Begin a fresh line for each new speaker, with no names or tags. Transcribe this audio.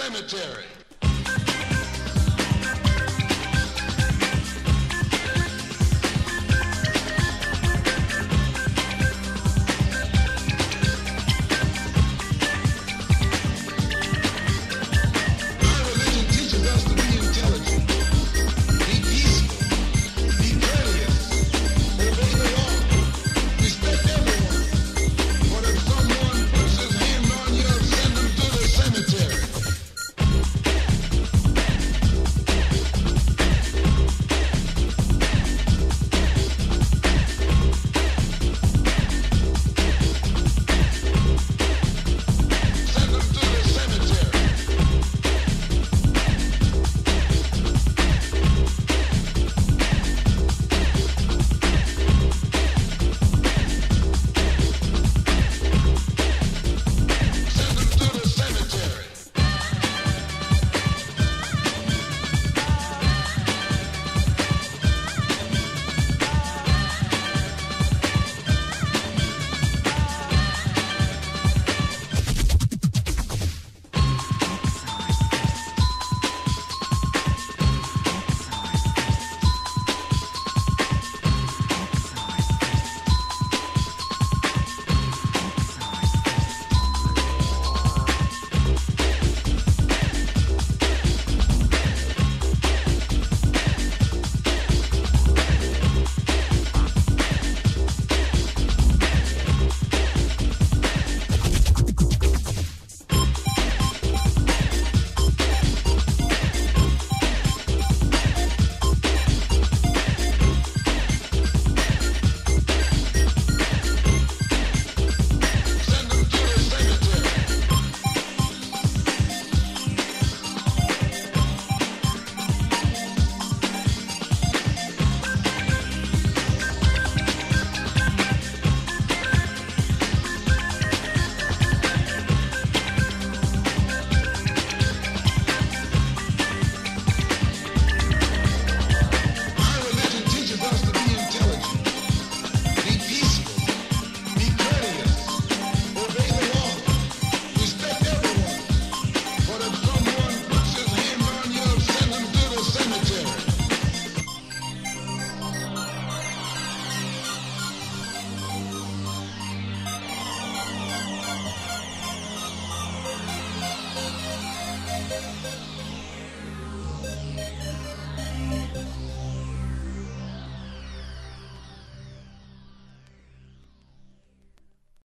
cemetery.